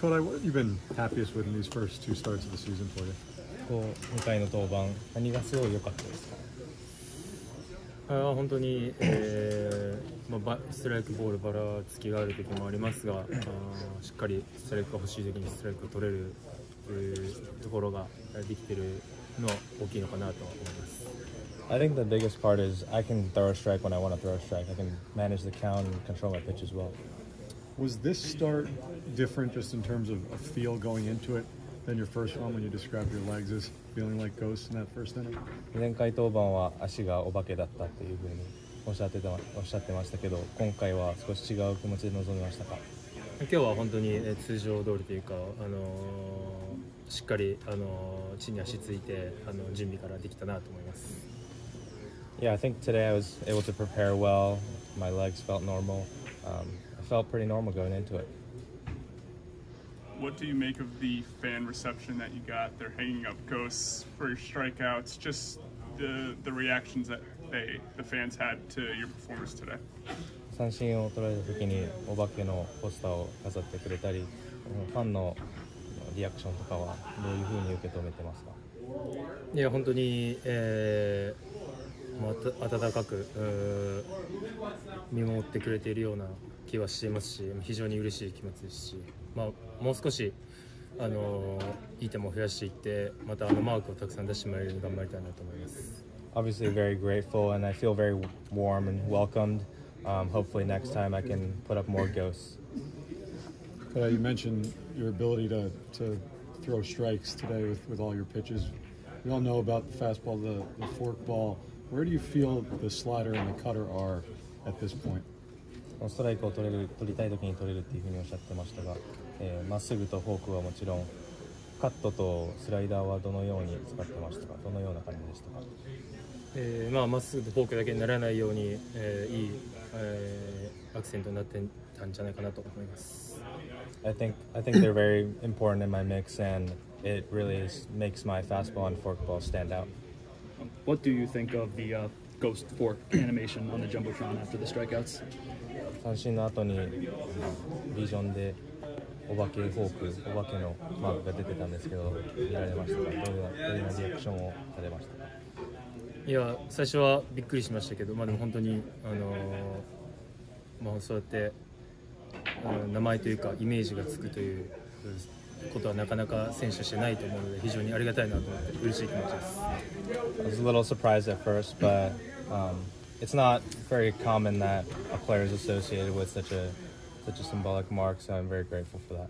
Kodai, what have you been happiest with in these first two starts of the season for you? こう2回の登板何がすごい良かったですかあ本当に、えーまあ、ストライクボールばらつきがある時もありますがあしっかりストライクが欲しい時にストライクを取れるところができているのは大きいのかなと思います。I think the biggest part is I can throw a strike when I want to throw a strike. I can manage the count and control my pitch as well. Was this start different just in terms of a feel going into it than your first one when you described your legs as feeling like ghosts in that first inning? 前回登板は足がお化けだったっていうふうにおっしゃってたおっしゃってましたけど今回は少し違う気持ちで臨みましたか今日は本当に通常通りというか、あのー、しっかり、あのー、地に足ついてあの準備からできたなと思います。Yeah, I think today I was able to prepare well. My legs felt normal. Um, felt pretty normal going into it. What do you make of the fan reception that you got? They're hanging up ghosts for your strikeouts. Just the the reactions that they the fans had to your performance today. 三振を取られた時にお化けのポスターを飾ってくれたり、ファンのリアクションとかはどういうふうに受け止めてますか？いや本当に、えー温かく見守ってくれているような気はしていますし非常に嬉しい気持ちですし、まあ、もう少しあのいい点も増やしていってまたあのマークをたくさん出してもらえるように頑張りたいなと思います。Obviously very grateful and I feel very warm and welcomed. Um, hopefully next time I can put up more ghosts. Uh, you mentioned your ability to, to throw strikes today with, with all your pitches. We all know about the fastball, the, the fork ball. Where do you feel the slider and the cutter are at this point? ストライクを取れる取りたい時に取れるっていうふうにおっしゃってましたが、えー、まっすぐとフォークはもちろんカットとスライダーはどのように使ってましたかどのような感じでしたかえー、まあまっすぐとフォークだけにならないように、えー、いい、えー、アクセントになってたんじゃないかなと思います。I think I think they're very important in my mix and it really is, makes my fastball and forkball stand out. What do you think of the uh, ghost fork animation on the jumbotron after the strikeouts? 三振の後にビジョンでお化けフォーク、お化けのマークが出てたんですけど、見られましたか？どういうリアクションをされましたか？いや、最初はびっくりしましたけど、まあ、でも本当に、あのー、まあ、そうやって、名前というか、イメージがつくということはなかなか選手してないと思うので非常にありがたいなと思って嬉しい気持ちです。I was a little surprised at first, but um, it's not very common that a player is associated with such a such a symbolic mark, so I'm very grateful for that.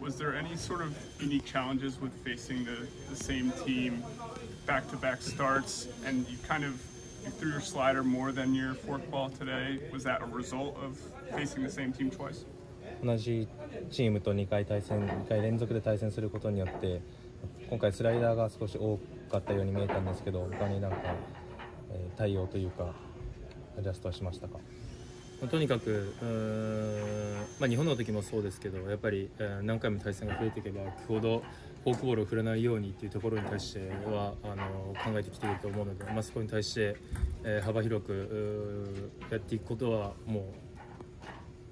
Was there any sort of unique challenges with facing the, the same team back to back starts and you kind of you threw your slider more than your forkball today? Was that a result of facing the same team twice? 同じチームと2回対戦2回連続で対戦することによって今回スライダーが少し多かったように見えたんですけど他になんか、えー、対応というかアジャストはしましたか？とにかくまあ、日本の時もそうですけどやっぱり、何回も対戦が増えていけばほどフォークボールを振らないようにっていうところに対してはあの考えてきていると思うので、まあ、そこに対して、えー、幅広くやっていくことはもう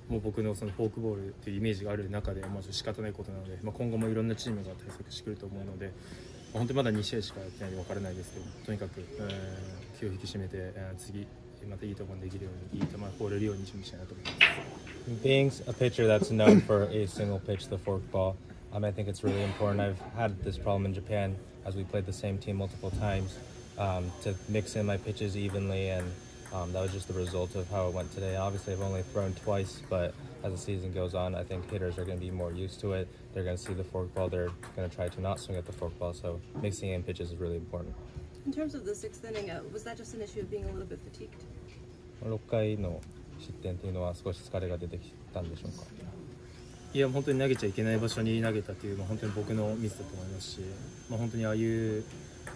もう僕のそのフォークボールっていうイメージがある中で、まず仕方ないことなので、まあ、今後もいろんなチームが対策してくると思うので、まあ、本当にまだ2試合しかやってないので分からないですけどとにかく、えー、気を引き締めて、えー、次またいいところにできるようにいい球が放れるように準備したいなと思います。Being a pitcher that's known for a single pitch, the fork ball, um, I think it's really important. I've had this problem in Japan as we played the same team multiple times um, to mix in my pitches evenly and Um, that was just the result of how it went today. Obviously, I've only thrown twice, but as the season goes on, I think hitters are going to be more used to it. They're going to see the forkball. They're going to try to not swing at the forkball. So mixing in pitches is really important. In terms of the sixth inning, uh, was that just an issue of being a little bit fatigued? 6回の失点というのは少し疲れが出てきたんでしょうかいや本当に投げちゃいけない場所に投げたというのは本当に僕のミスだと思いますし、まあ、本当にああいう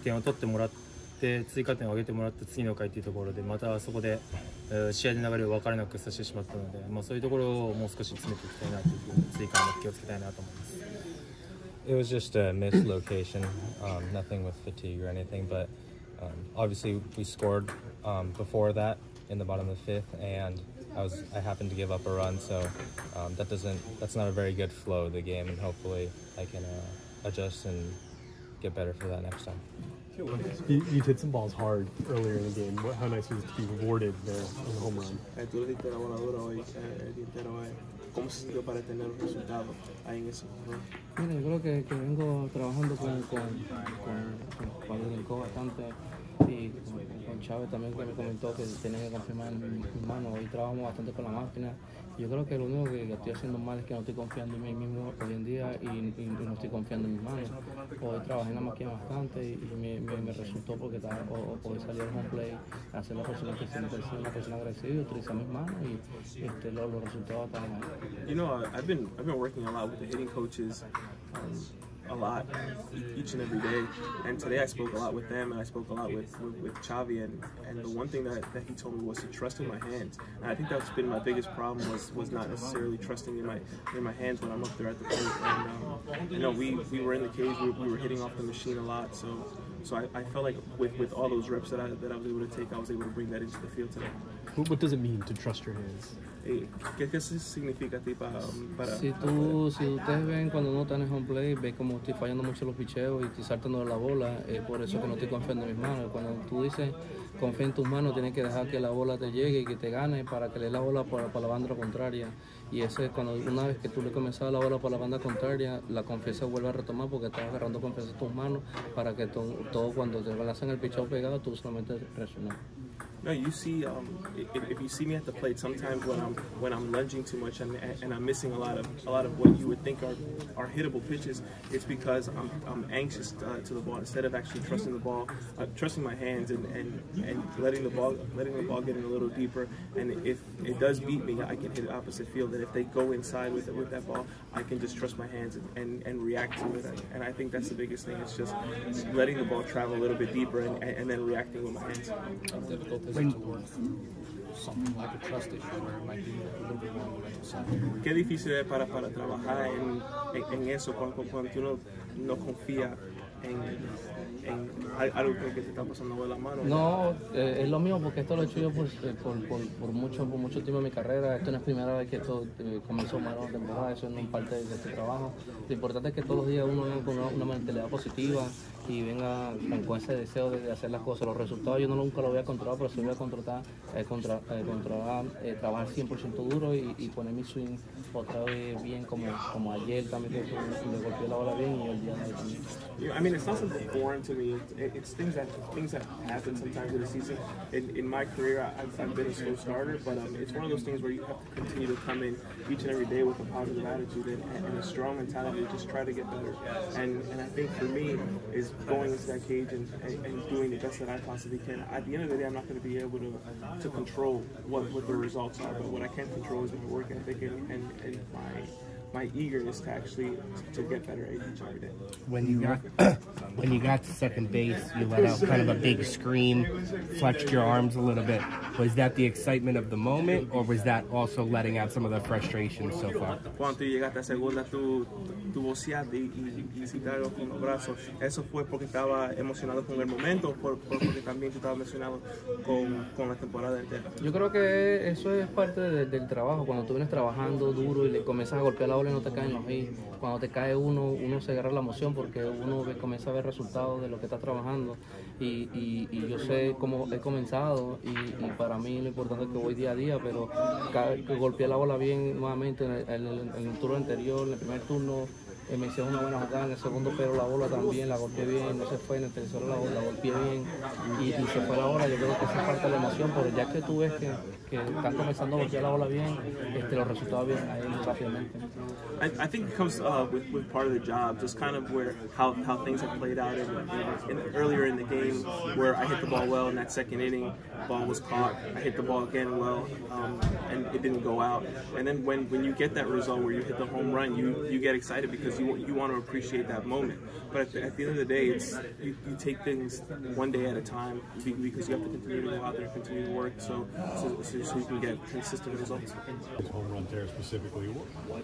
点を取ってもらって で追加点を挙げてもらった次の回というところでまたそこで、え、試合の流れを分からなくさせてしまったので、まあ、そういうところをもう少し詰めていきたいなというふうに追加も気をつけたいなと思います。It was just a missed location, um, nothing with fatigue or anything, but um, obviously we scored um, before that in the bottom of the fifth, and I was I happened to give up a run, so um, that doesn't that's not a very good flow of the game, and hopefully I can uh, adjust and get better for that next time. You, you hit some balls hard earlier in the game. What, how nice was it to be rewarded there in the home run? Tú le diste la bola dura hoy, eh, el día entero. eh. ¿Cómo se sintió para tener los resultados ahí en ese juego? Mira, yo creo que, que vengo trabajando con, con, con, con Juan Rincón bastante y con, con Chávez también que me comentó que tenía que confirmar en mi- mis manos. Hoy trabajamos bastante con la máquina. Yo creo que lo único que, estoy haciendo mal es que no estoy confiando en mí mismo hoy en día y, y- y no estoy confiando en mis manos. Hoy trabajé en la máquina bastante y, y me, me, me resultó porque estaba, poder salir al home play, hacer la persona que se me una persona agresiva utilizar mis manos y este, los, los resultados estaban ahí. You know, I've been I've been working a lot with the hitting coaches, um, a lot each and every day. And today I spoke a lot with them, and I spoke a lot with with, with Chavi. And, and the one thing that, that he told me was to trust in my hands. And I think that's been my biggest problem was was not necessarily trusting in my in my hands when I'm up there at the plate. And um, you know, we we were in the cage, we, we were hitting off the machine a lot, so. So I, I felt like with, with all those reps that I, that I was able to take, I was able to bring that into the field today. What, what does it mean to trust your hands? Eh, ¿Qué, qué significa a ti para, para Si tú, si ustedes ven cuando uno está en home play, ve como estoy fallando mucho los picheos y estoy saltando la bola, es por eso que no estoy confiando en mis manos. Cuando tú dices confía en tus manos, tienes que dejar que la bola te llegue y que te gane para que le dé la bola para, para la banda contraria. Y eso es cuando una vez que tú le comienzas la bola por la banda contraria, la confianza vuelve a retomar porque estás agarrando confianza en tus manos para que to- todo cuando te lanzan el picheo pegado, tú solamente reaccionas. No, you see, um, if, if you see me at the plate, sometimes when I'm when I'm lunging too much and, and I'm missing a lot of a lot of what you would think are, are hittable pitches, it's because I'm, I'm anxious uh, to the ball instead of actually trusting the ball, uh, trusting my hands and, and, and letting the ball letting the ball get in a little deeper. And if it does beat me, I can hit it opposite field. And if they go inside with it, with that ball, I can just trust my hands and, and, and react to it. And I think that's the biggest thing. It's just letting the ball travel a little bit deeper and, and then reacting with my hands. Qué difícil es para, para trabajar en, en, en eso cuando, cuando uno no confía en, en al- algo que, que te está pasando por la mano. No, eh, es lo mío porque esto lo he hecho yo por, eh, por, por, por mucho, por mucho tiempo en mi carrera. Esto no es primera vez que esto eh, comenzó mal una temporada, eso no es parte de este trabajo. Lo importante es que todos los días uno venga con una, una mentalidad positiva venga con, ese deseo de, hacer las cosas. Los resultados yo no nunca los voy a controlar, pero sí voy a eh, eh, controlar eh, trabajar 100% duro y, poner mi swing vez bien como, como ayer también le la bola bien y el día I mean, it's not something foreign to me. It, it's things that things that happen sometimes in the season. In, in my career, I've, I've been a slow starter, but um, it's one of those things where you have to continue to come in each and every day with a positive attitude and, and a strong mentality to just try to get better. And and I think for me is going into that cage and, and, and doing the best that I possibly can. At the end of the day, I'm not going to be able to to control what, what the results are, but what I can control is my work ethic and, and, and my my eagerness to actually to get better at each every day. When you got when you got to second base, you let out kind of a big scream, flexed your arms a little bit. Was that the excitement of the moment, or was that also letting out some of the frustration so far? Cuando tú llegaste a segunda, tú, tú voceaste y, y, y hiciste algo con los brazos. ¿Eso fue porque estaba emocionado con el momento por, por- porque también tú estabas emocionado con, con la temporada entera? Yo creo que eso es parte de- del trabajo. Cuando tú vienes trabajando duro y le comienzas a golpear la bola no te caen los hits. Cuando te cae uno, uno se agarra la emoción porque uno comienza a ver resultados de lo que está trabajando. Y, y- yo sé cómo he comenzado y, para mí lo importante es que voy día a día, pero golpeé la bola bien nuevamente en el turno anterior, en el primer turno. Eh, me hicieron una buena jugada en el segundo, pero la bola también la golpeé bien, no se fue, en el tercero la, la golpeé bien y, y se fue la bola. Yo creo que parte de la emoción, pero ya que tú ves que, que están comenzando a golpear la bola bien, este, los resultados vienen ahí rápidamente. I, I think it comes uh, with, with part of the job, just kind of where how, how things have played out in, in earlier in the game, where I hit the ball well in that second inning, ball was caught, I hit the ball again well, um, and it didn't go out. And then when, when you get that result where you hit the home run, you, you get excited because you you want to appreciate that moment. But at the, at the end of the day, it's you, you take things one day at a time because you have to continue to go out there and continue to work so so, so, so you can get consistent results. His home run there specifically, what, what,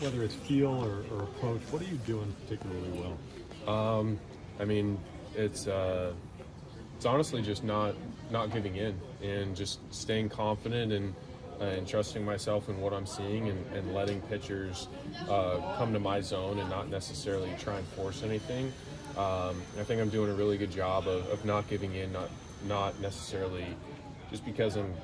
whether it's feel or, or approach, what are you doing particularly well? Um, I mean, it's uh, it's honestly just not not giving in and just staying confident and and trusting myself in what I'm seeing and, and letting pitchers uh, come to my zone and not necessarily try and force anything. Um, I think I'm doing a really good job of, of not giving in, not not necessarily just because I'm,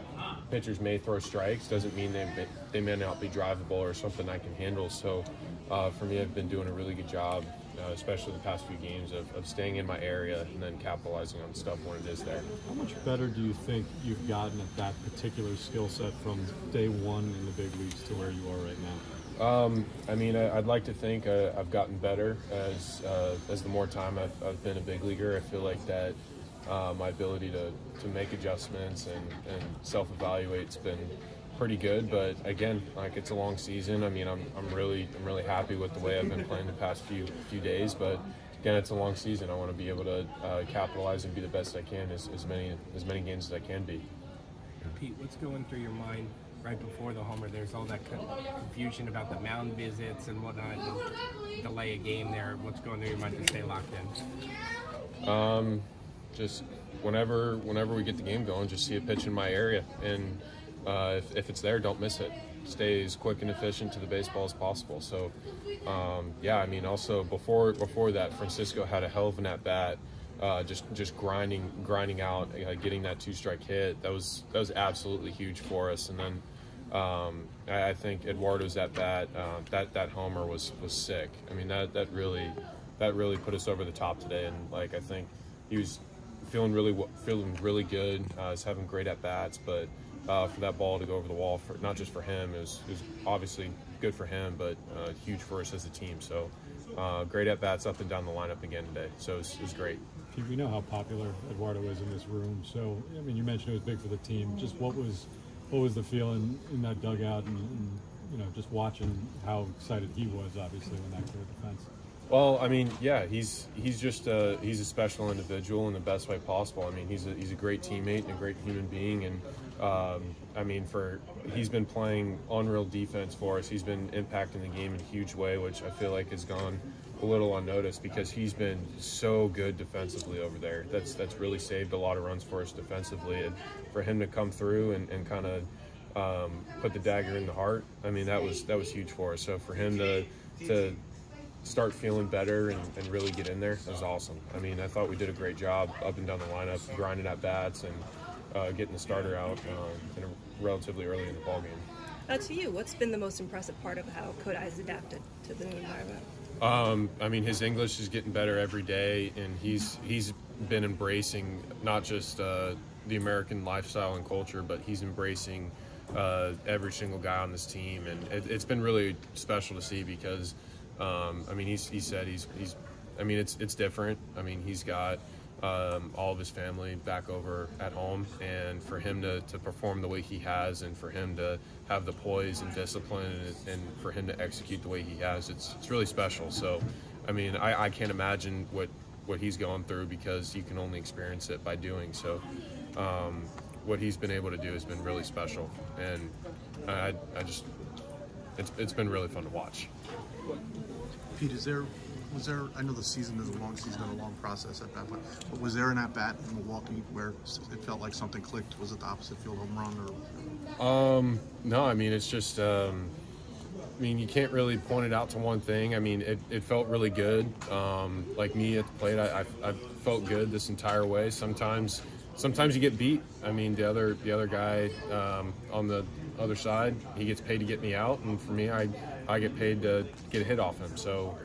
pitchers may throw strikes doesn't mean they may, they may not be drivable or something I can handle. So uh, for me, I've been doing a really good job, uh, especially the past few games, of, of staying in my area and then capitalizing on stuff when it is there. How much better do you think you've gotten at that particular skill set from day one in the big leagues to where you are right now? Um, I mean, I, would like to think uh, I've gotten better as uh, as the more time I've, I've, been a big leaguer. I feel like that uh, my ability to, to make adjustments and, and self-evaluate's been pretty good. But again, like it's a long season. I mean, I'm, I'm really I'm really happy with the way I've been playing the past few few days. But again, it's a long season. I want to be able to uh, capitalize and be the best I can as, as many as many games as I can be. Pete, what's going through your mind right before the homer? There's all that confusion about the mound visits and whatnot, and delay a game there. What's going through your mind to stay locked in? Um, just whenever whenever we get the game going, just see a pitch in my area, and uh, if, if it's there, don't miss it. Stay as quick and efficient to the baseball as possible. So, um, yeah, I mean, also before before that, Francisco had a hell of an at bat. Uh, just just grinding grinding out, uh, getting that two strike hit. That was that was absolutely huge for us. And then um, I, I, think Eduardo's at bat uh, that that homer was was sick. I mean that that really that really put us over the top today. And like I think he was feeling really feeling really good. Uh, he's having great at bats, but uh, for that ball to go over the wall, for not just for him, is was obviously good for him, but uh, huge for us as a team. So uh, great at bats up and down the lineup again today. So it was, it was great. We know how popular Eduardo is in this room. So I mean, you mentioned it was big for the team. Just what was what was the feeling in that dugout, and, and you know, just watching how excited he was, obviously, when that cleared the fence. Well, I mean, yeah, he's he's just a he's a special individual in the best way possible. I mean, he's a he's a great teammate and a great human being, and um, I mean, for he's been playing unreal defense for us. He's been impacting the game in a huge way, which I feel like has gone a little unnoticed because he's been so good defensively over there. That's that's really saved a lot of runs for us defensively, and for him to come through and, and kind of um, put the dagger in the heart, I mean, that was that was huge for us. So for him to to start feeling better and, and really get in there that was awesome. I mean, I thought we did a great job up and down the lineup, grinding at bats and uh, getting the starter out uh, in a relatively early in the ball game. Now, to you, what's been the most impressive part of how Kodai has adapted to the new environment? Um, I mean, his English is getting better every day, and he's he's been embracing not just uh, the American lifestyle and culture, but he's embracing uh, every single guy on this team, and it, has been really special to see because um, I mean, he's, he said he's, he's, I mean, it's, it's different. I mean, he's got um, all of his family back over at home, and for him to, to perform the way he has, and for him to have the poise and discipline, and, and for him to execute the way he has, it's, it's really special. So, I mean, I, I can't imagine what, what he's going through because you can only experience it by doing so. Um, what he's been able to do has been really special, and I, I just, it's, it's been really fun to watch. Pete, is there was there? I know the season is a long season and a long process at that, but, but was there an at bat in Milwaukee where it felt like something clicked? Was it the opposite field home run or? Um, no, I mean it's just. Um, I mean, you can't really point it out to one thing. I mean, it, it felt really good. Um, like me at the plate, I, I, I, felt good this entire way. Sometimes, sometimes you get beat. I mean, the other the other guy um, on the other side, he gets paid to get me out, and for me, I I get paid to get a hit off him. So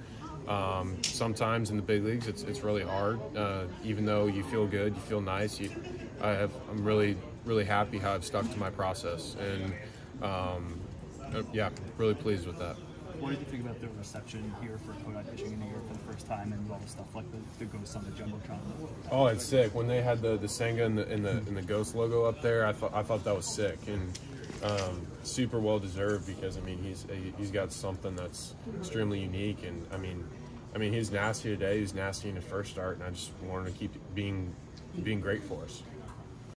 um, sometimes in the big leagues, it's, it's really hard. Uh, even though you feel good, you feel nice. You, I have, I'm really really happy how I've stuck to my process, and um, uh, yeah, really pleased with that. What did you think about the reception here for Kodai pitching in New York for the first time and all the stuff like the, the ghost on the jumbotron? Oh, it's sick. When they had the the Senga and the and the, and the ghost logo up there, I thought I thought that was sick and um, super well deserved because I mean he's he's got something that's extremely unique and I mean I mean he's nasty today. He's nasty in the first start, and I just wanted to keep being being great for us.